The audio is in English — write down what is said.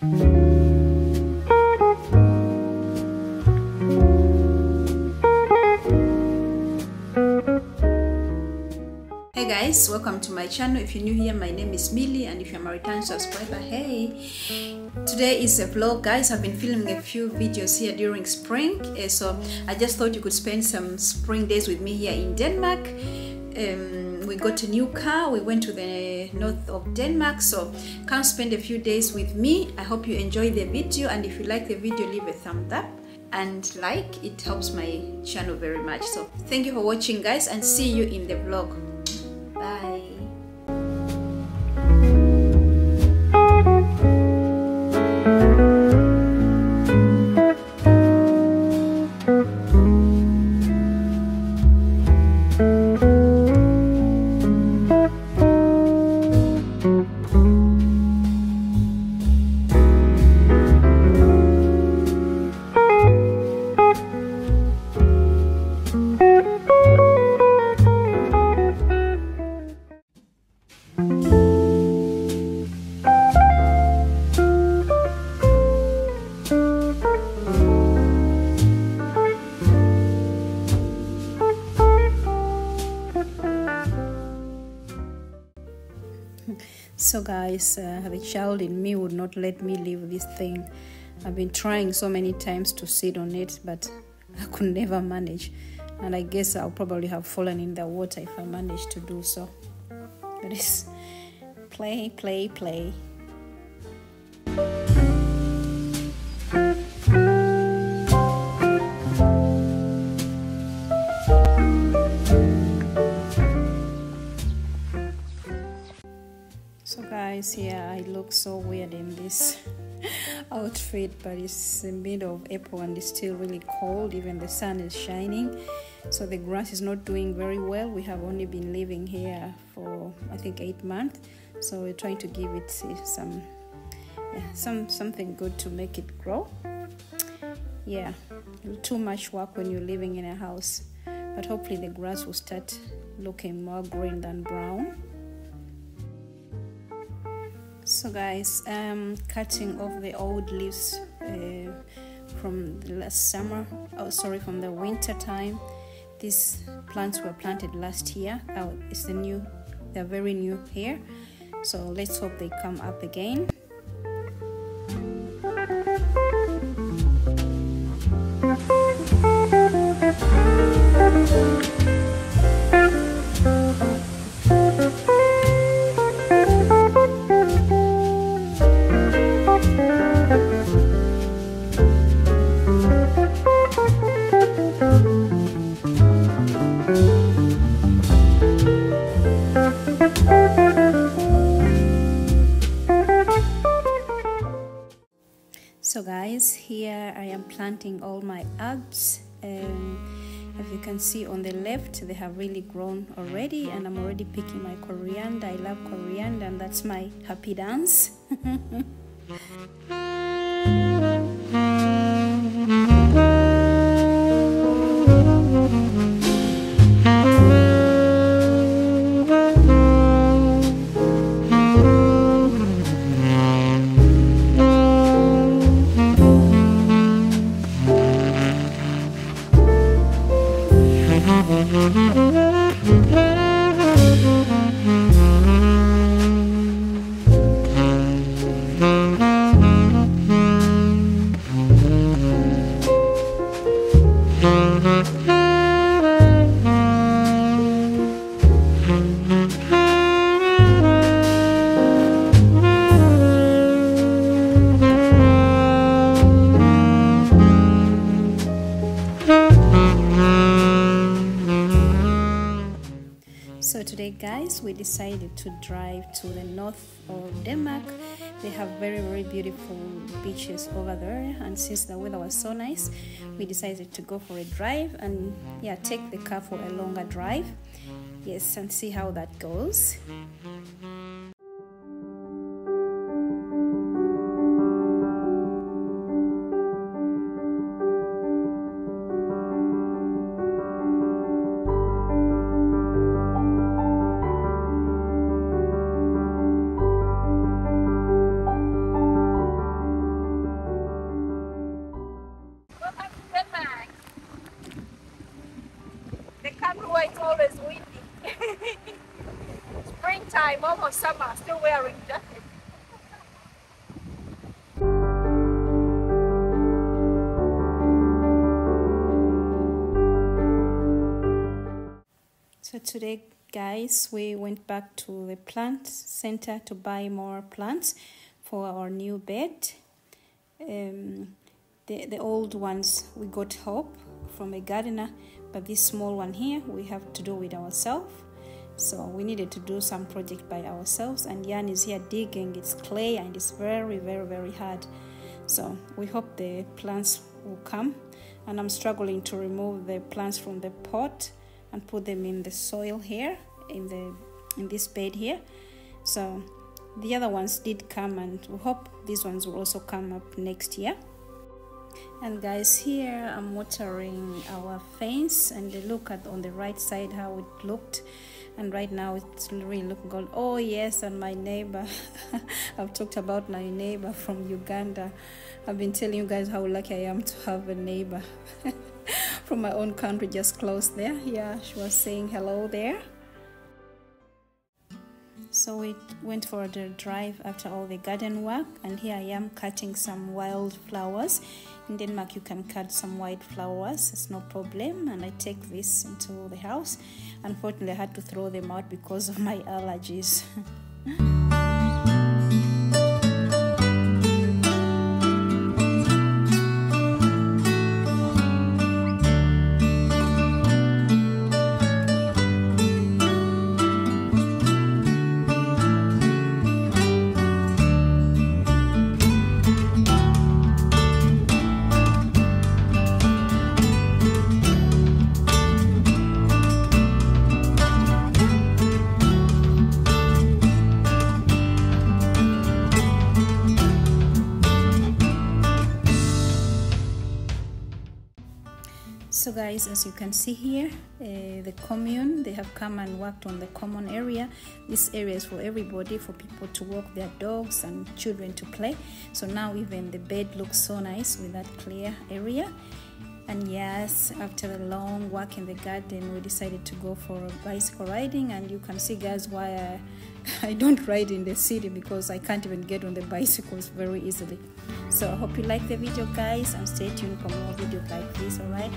Hey guys, welcome to my channel. If you're new here, my name is Milly, and if you're a return subscriber, hey. Today is a vlog, guys. I've been filming a few videos here during spring, uh, so I just thought you could spend some spring days with me here in Denmark. Um, we got a new car. We went to the north of Denmark, so come spend a few days with me. I hope you enjoy the video, and if you like the video, leave a thumbs up and like it helps my channel very much so thank you for watching guys and see you in the vlog so guys uh, the child in me would not let me leave this thing. I've been trying so many times to sit on it but i could never manage. And i guess i'll probably have fallen in the water if i manage to do so. But it's play play play guys, here I look so weird in this outfit, but it's the middle of April and it's still really cold. Even the sun is shining, so the grass is not doing very well. We have only been living here for I think eight months, so we're trying to give it some yeah, some something good to make it grow. Yeah, too much work when you're living in a house, but hopefully the grass will start looking more green than brown so guys i'm cutting off the old leaves uh, from the last summer oh sorry from the winter time. These plants were planted last year. Oh, it's the new they're very new here. So let's hope they come up again so guys here i am planting all my herbs. Um, as you can see on the left they have really grown already and i'm already picking my coriander. I love coriander and that's my happy dance we decided to drive to the north of Denmark. They have very very beautiful beaches over there and since the weather was so nice we decided to go for a drive and yeah take the car for a longer drive. Yes and see how that goes. Springtime, almost summer, still wearing jacket. So today, guys, we went back to the plant center to buy more plants for our new bed. Um, the, the old ones we got help from a gardener, but this small one here we have to do it ourselves. So we needed to do some project by ourselves, and Jan is here digging. It's clay and it's very, very, very hard. So we hope the plants will come. And I'm struggling to remove the plants from the pot and put them in the soil here in the in this bed here. So the other ones did come, and we hope these ones will also come up next year and guys here i'm watering our fence and look at on the right side how it looked. And right now it's really looking good. Oh yes and my neighbor. I've talked about my neighbor from uganda. I've been telling you guys how lucky i am to have a neighbor. From my own country just close there. Yeah she was saying hello there so we went for a drive after all the garden work and here i am cutting some wild flowers. In denmark you can cut some wild flowers it's no problem and i take this into the house. Unfortunately i had to throw them out because of my allergies guys as you can see here uh, the commune they have come and worked on the common area. This area is for everybody for people to walk their dogs and children to play. So now even the bed looks so nice with that clear area. And yes after a long walk in the garden we decided to go for a bicycle riding. And you can see guys why I, I don't ride in the city because I can't even get on the bicycles very easily. So I hope you like the video guys and stay tuned for more videos like this alright